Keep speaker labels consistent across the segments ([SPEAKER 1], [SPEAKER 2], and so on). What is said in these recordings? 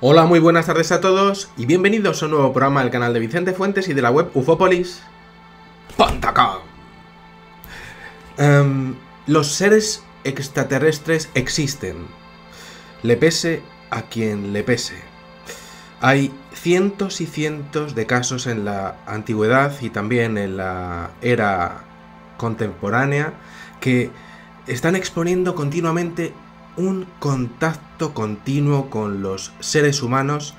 [SPEAKER 1] Hola, muy buenas tardes a todos y bienvenidos a un nuevo programa del canal de Vicente Fuentes y de la web Ufopolis. Em, los seres extraterrestres existen. Le pese a quien le pese. Hay cientos y cientos de casos en la antigüedad y también en la era contemporánea que están exponiendo continuamente un contacto continuo con los seres humanos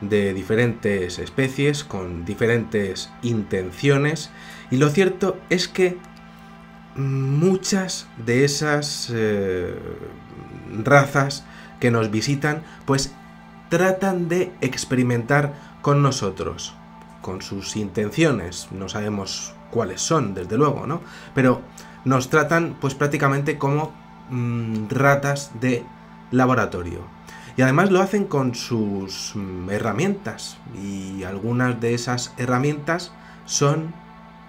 [SPEAKER 1] de diferentes especies, con diferentes intenciones, y lo cierto es que muchas de esas eh, razas que nos visitan, pues tratan de experimentar con nosotros, con sus intenciones, no sabemos cuáles son, desde luego, ¿no? Pero nos tratan pues prácticamente como mm, ratas de laboratorio. Y además lo hacen con sus mm, herramientas. Y algunas de esas herramientas son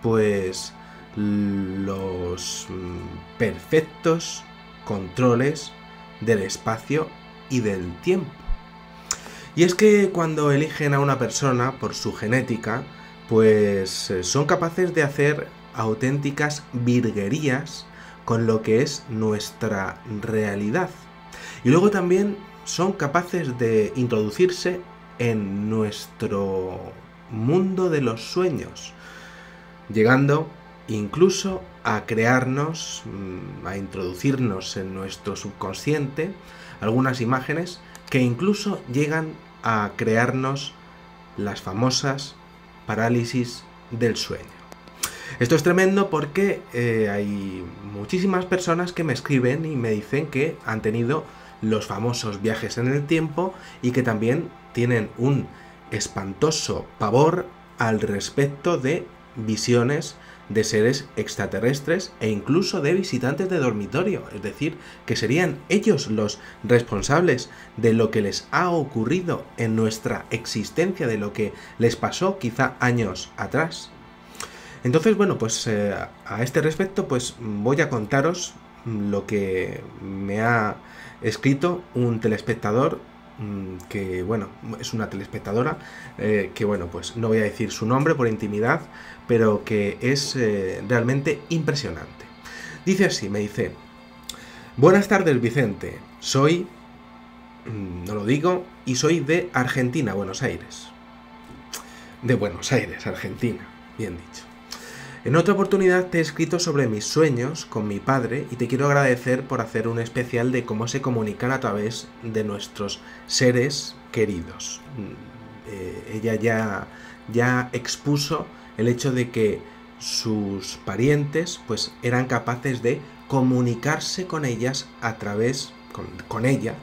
[SPEAKER 1] pues los mm, perfectos controles del espacio y del tiempo. Y es que cuando eligen a una persona por su genética, pues eh, son capaces de hacer auténticas virguerías con lo que es nuestra realidad. Y luego también son capaces de introducirse en nuestro mundo de los sueños, llegando incluso a crearnos, mm, a introducirnos en nuestro subconsciente algunas imágenes que incluso llegan a crearnos las famosas parálisis del sueño. Esto es tremendo porque eh, hay muchísimas personas que me escriben y me dicen que han tenido los famosos viajes en el tiempo y que también tienen un espantoso pavor al respecto de visiones de seres extraterrestres e incluso de visitantes de dormitorio, es decir, que serían ellos los responsables de lo que les ha ocurrido en nuestra existencia, de lo que les pasó quizá años atrás. Entonces, bueno, pues eh, a este respecto, pues voy a contaros lo que me ha escrito un telespectador mm, que bueno, es una telespectadora, eh, que bueno, pues no voy a decir su nombre por intimidad, pero que es eh, realmente impresionante. Dice así, me dice, buenas tardes Vicente, soy, mm, no lo digo, y soy de Argentina, Buenos Aires. De Buenos Aires, Argentina, bien dicho. En otra oportunidad te he escrito sobre mis sueños con mi padre y te quiero agradecer por hacer un especial de cómo se comunican a través de nuestros seres queridos. Mm, eh, ella ya, ya expuso el hecho de que sus parientes pues eran capaces de comunicarse con ellas a través con, con ella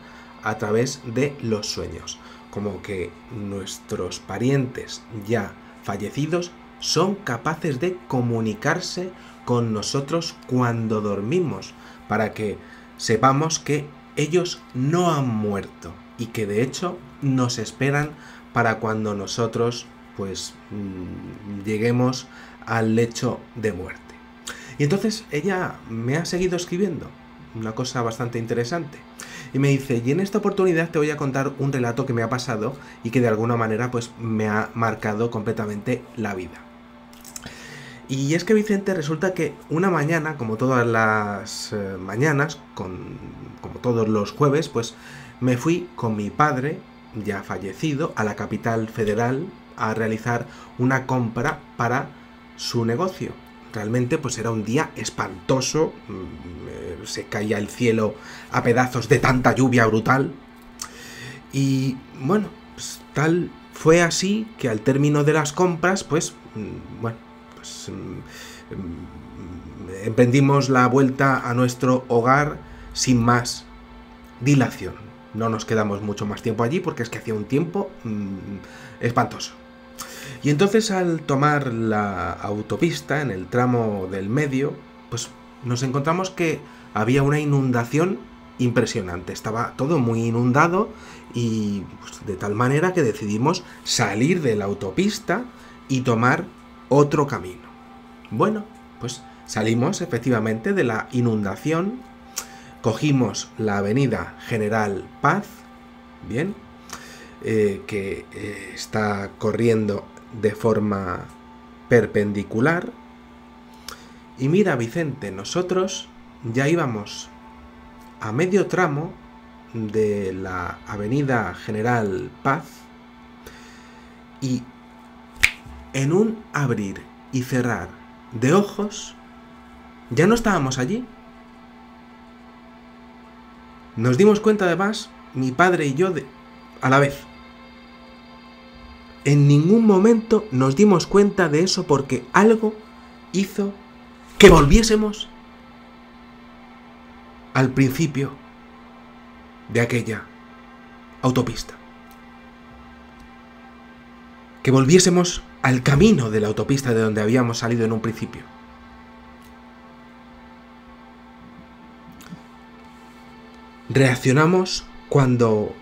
[SPEAKER 1] a través de los sueños como que nuestros parientes ya fallecidos son capaces de comunicarse con nosotros cuando dormimos, para que sepamos que ellos no han muerto y que de hecho nos esperan para cuando nosotros pues mm, lleguemos al lecho de muerte. Y entonces ella me ha seguido escribiendo, una cosa bastante interesante. Y me dice, y en esta oportunidad te voy a contar un relato que me ha pasado y que de alguna manera pues me ha marcado completamente la vida. Y es que Vicente resulta que una mañana, como todas las eh, mañanas, como todos los jueves, pues me fui con mi padre, ya fallecido, a la capital federal a realizar una compra para su negocio. Realmente pues era un día espantoso, mm, se caía el cielo a pedazos de tanta lluvia brutal. Y bueno, pues tal fue así que al término de las compras, pues mm, bueno, pues, mm, emprendimos la vuelta a nuestro hogar sin más dilación. No nos quedamos mucho más tiempo allí porque es que hacía un tiempo espantoso. Y entonces al tomar la autopista en el tramo del medio, pues nos encontramos que había una inundación impresionante. Estaba todo muy inundado y pues, de tal manera que decidimos salir de la autopista y tomar otro camino. Bueno, pues salimos efectivamente de la inundación, cogimos la avenida General Paz, bien, eh, que eh, está corriendo de forma perpendicular. Y mira, Vicente, nosotros ya íbamos a medio tramo de la Avenida General Paz y en un abrir y cerrar de ojos ya no estábamos allí. Nos dimos cuenta además, mi padre y yo, de, a la vez. En ningún momento nos dimos cuenta de eso porque algo hizo que volviésemos al principio de aquella autopista. Que volviésemos al camino de la autopista de donde habíamos salido en un principio. Reaccionamos cuando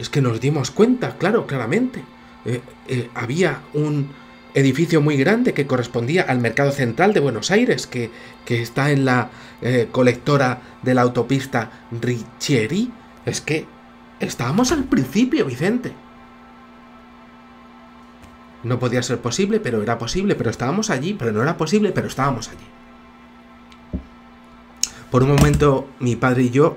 [SPEAKER 1] es que nos dimos cuenta, claro, claramente. Eh, eh, había un edificio muy grande que correspondía al mercado central de Buenos Aires, que, está en la eh, colectora de la autopista Richieri. Es que estábamos al principio, Vicente. No podía ser posible, pero era posible, pero estábamos allí, pero no era posible, pero estábamos allí. Por un momento mi padre y yo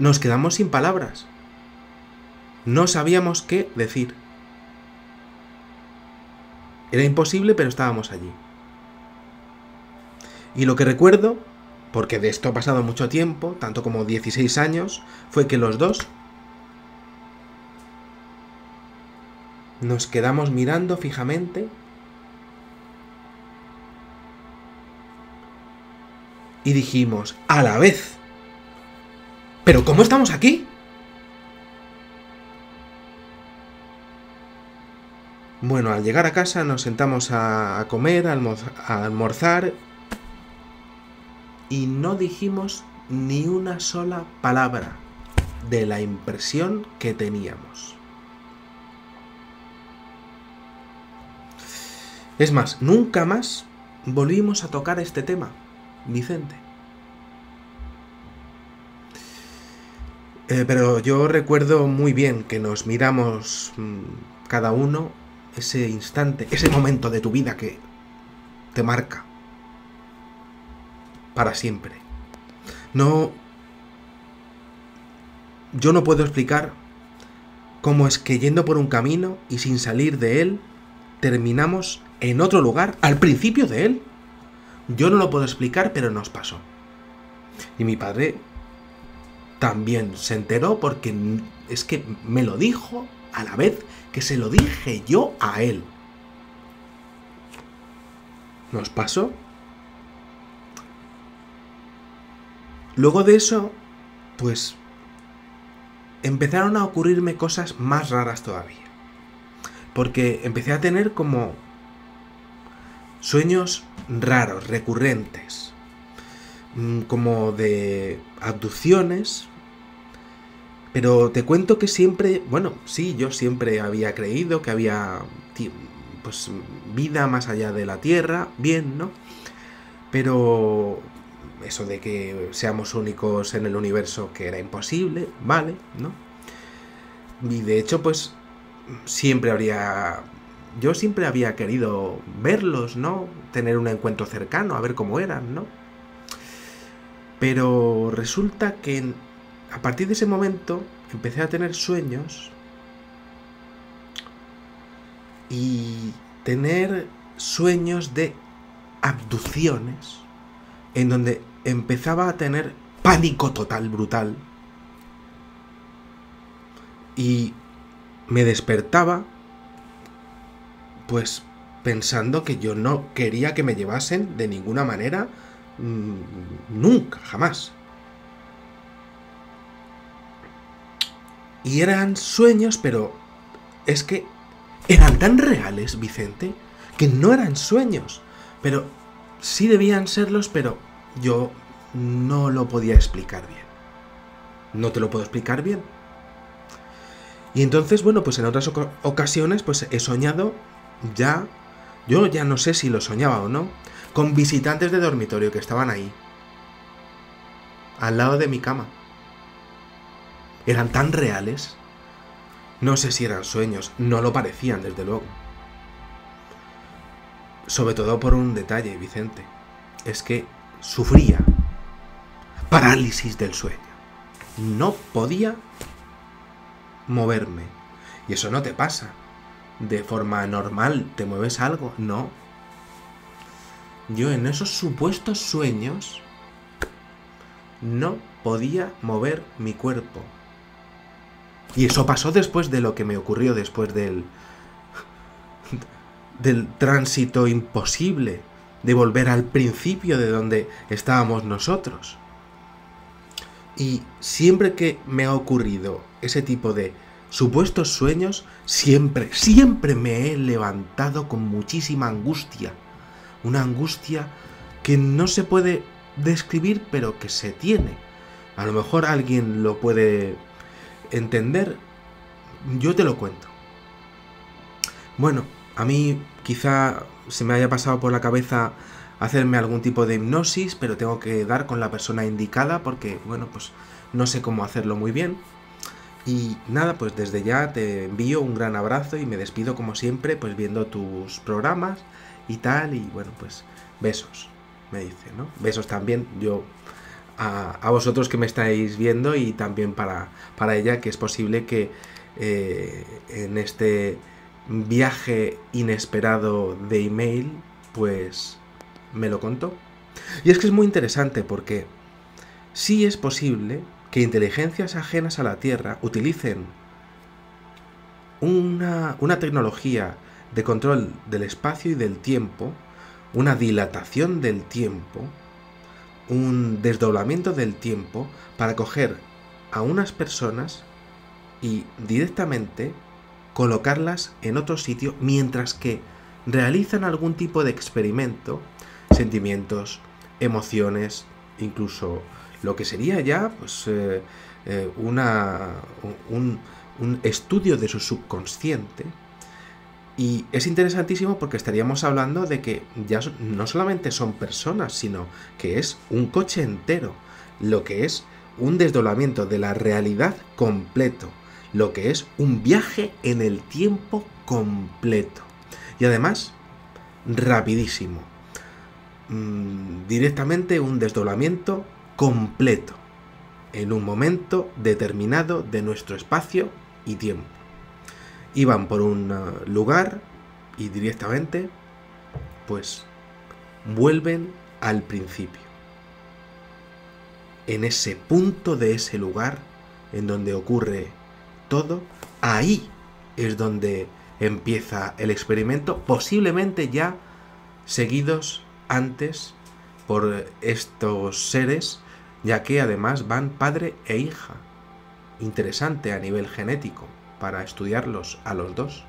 [SPEAKER 1] nos quedamos sin palabras. No sabíamos qué decir. Era imposible, pero estábamos allí. Y lo que recuerdo, porque de esto ha pasado mucho tiempo, tanto como 16 años, fue que los dos nos quedamos mirando fijamente y dijimos, a la vez, ¿Pero cómo estamos aquí? Bueno, al llegar a casa nos sentamos a, comer, a, almorzar y no dijimos ni una sola palabra de la impresión que teníamos. Es más, nunca más volvimos a tocar este tema, Vicente. Eh, pero yo recuerdo muy bien que nos miramos mm, cada uno ese instante, ese momento de tu vida que te marca para siempre. No... Yo no puedo explicar cómo es que yendo por un camino y sin salir de él, terminamos en otro lugar, al principio de él. Yo no lo puedo explicar, pero nos pasó. Y mi padre también se enteró porque es que me lo dijo a la vez que se lo dije yo a él. ¿Nos pasó? Luego de eso, pues empezaron a ocurrirme cosas más raras todavía. Porque empecé a tener como sueños raros, recurrentes, mm, como de abducciones, pero te cuento que siempre, bueno, sí, yo siempre había creído que había pues vida más allá de la Tierra, bien, ¿no? Pero eso de que seamos únicos en el universo que era imposible, vale, ¿no? Y de hecho, pues siempre habría yo siempre había querido verlos, ¿no? Tener un encuentro cercano, a ver cómo eran, ¿no? Pero resulta que a partir de ese momento empecé a tener sueños y tener sueños de abducciones en donde empezaba a tener pánico total, brutal. Y me despertaba pues pensando que yo no quería que me llevasen de ninguna manera mm, nunca, jamás. Y eran sueños, pero es que eran tan reales, Vicente, que no eran sueños. Pero sí debían serlos, pero yo no lo podía explicar bien. No te lo puedo explicar bien. Y entonces, bueno, pues en otras ocasiones, pues he soñado ya, yo ya no sé si lo soñaba o no, con visitantes de dormitorio que estaban ahí. al lado de mi cama. Eran tan reales. No sé si eran sueños, no lo parecían, desde luego. Sobre todo por un detalle, Vicente. Es que sufría parálisis del sueño. No podía moverme. Y eso no te pasa. De forma normal, ¿te mueves algo? No. Yo en esos supuestos sueños no podía mover mi cuerpo. Y eso pasó después de lo que me ocurrió después del del tránsito imposible de volver al principio de donde estábamos nosotros. Y siempre que me ha ocurrido ese tipo de supuestos sueños, siempre, siempre me he levantado con muchísima angustia. Una angustia que no se puede describir, pero que se tiene. A lo mejor alguien lo puede entender. Yo te lo cuento. Bueno, a mí quizá se me haya pasado por la cabeza hacerme algún tipo de hipnosis, pero tengo que dar con la persona indicada porque, bueno, pues no sé cómo hacerlo muy bien. Y nada, pues desde ya te envío un gran abrazo y me despido como siempre, pues viendo tus programas y tal, y bueno, pues besos, me dice, ¿no? Besos también, yo a, vosotros que me estáis viendo y también para, para ella, que es posible que eh, en este viaje inesperado de email, pues me lo contó. Y es que es muy interesante porque sí es posible que inteligencias ajenas a la Tierra utilicen una, una tecnología de control del espacio y del tiempo, una dilatación del tiempo, un desdoblamiento del tiempo para coger a unas personas y directamente colocarlas en otro sitio mientras que realizan algún tipo de experimento, sentimientos, emociones, incluso lo que sería ya pues, eh, eh, una, un, un estudio de su subconsciente. Y es interesantísimo porque estaríamos hablando de que ya no solamente son personas, sino que es un coche entero, lo que es un desdoblamiento de la realidad completo lo que es un viaje en el tiempo completo. Y además, rapidísimo. Mm, directamente un desdoblamiento completo en un momento determinado de nuestro espacio y tiempo. Iban por un uh, lugar y directamente, pues, vuelven al principio. En ese punto de ese lugar en donde ocurre todo, ahí es donde empieza el experimento, posiblemente ya seguidos antes por estos seres, ya que además van padre e hija. Interesante a nivel genético para estudiarlos a los dos.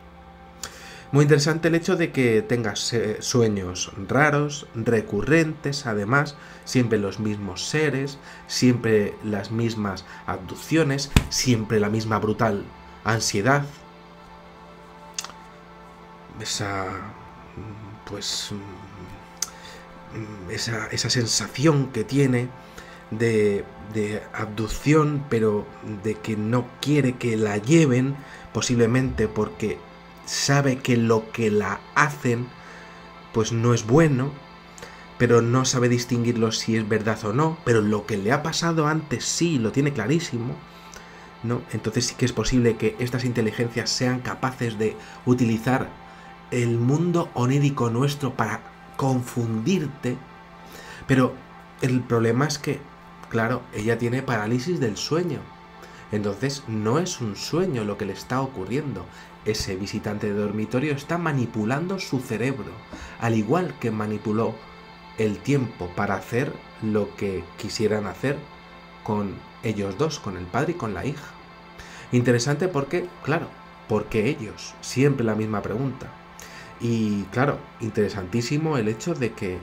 [SPEAKER 1] Muy interesante el hecho de que tengas eh, sueños raros, recurrentes, además, siempre los mismos seres, siempre las mismas abducciones, siempre la misma brutal ansiedad. Esa. pues. esa, esa sensación que tiene de, de abducción, pero de que no quiere que la lleven, posiblemente porque sabe que lo que la hacen pues no es bueno, pero no sabe distinguirlo si es verdad o no, pero lo que le ha pasado antes sí, lo tiene clarísimo, ¿no? Entonces sí que es posible que estas inteligencias sean capaces de utilizar el mundo onírico nuestro para confundirte, pero el problema es que, claro, ella tiene parálisis del sueño. Entonces no es un sueño lo que le está ocurriendo, ese visitante de dormitorio está manipulando su cerebro, al igual que manipuló el tiempo para hacer lo que quisieran hacer con ellos dos, con el padre y con la hija. Interesante porque, claro, porque ellos, siempre la misma pregunta. Y claro, interesantísimo el hecho de que,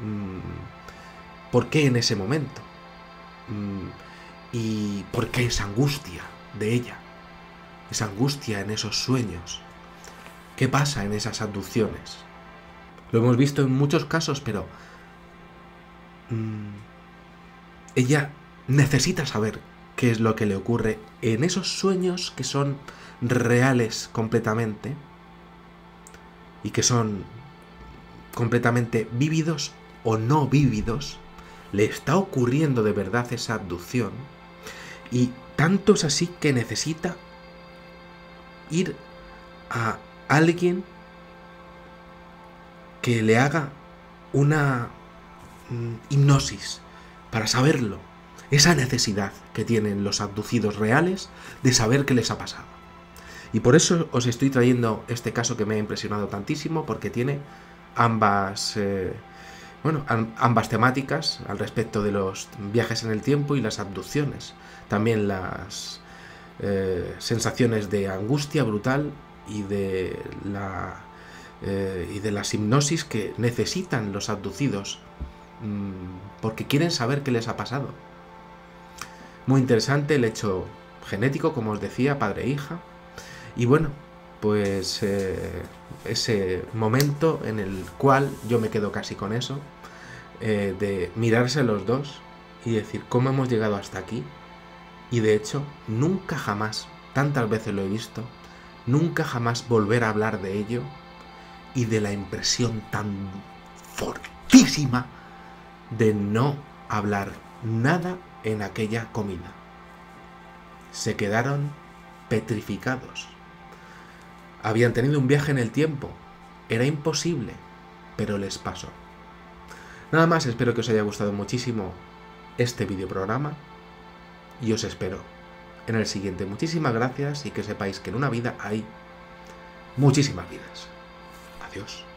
[SPEAKER 1] mm, ¿por qué en ese momento? Mm, ¿Y por qué esa angustia de ella? esa angustia en esos sueños. ¿Qué pasa en esas abducciones? Lo hemos visto en muchos casos, pero mm, ella necesita saber qué es lo que le ocurre en esos sueños que son reales completamente y que son completamente vívidos o no vívidos, le está ocurriendo de verdad esa abducción y tanto es así que necesita ir a alguien que le haga una mm, hipnosis para saberlo. Esa necesidad que tienen los abducidos reales de saber qué les ha pasado. Y por eso os estoy trayendo este caso que me ha impresionado tantísimo, porque tiene ambas, eh, bueno, ambas temáticas al respecto de los viajes en el tiempo y las abducciones. También las eh, sensaciones de angustia brutal y de la eh, y de las hipnosis que necesitan los abducidos mm, porque quieren saber qué les ha pasado. Muy interesante el hecho genético, como os decía, padre e hija. Y bueno, pues eh, ese momento en el cual yo me quedo casi con eso, eh, de mirarse los dos y decir cómo hemos llegado hasta aquí. Y de hecho, nunca jamás, tantas veces lo he visto, nunca jamás volver a hablar de ello y de la impresión tan fortísima de no hablar nada en aquella comida. Se quedaron petrificados. Habían tenido un viaje en el tiempo. Era imposible, pero les pasó. Nada más, espero que os haya gustado muchísimo este videoprograma y os espero en el siguiente. Muchísimas gracias y que sepáis que en una vida hay muchísimas vidas. Adiós.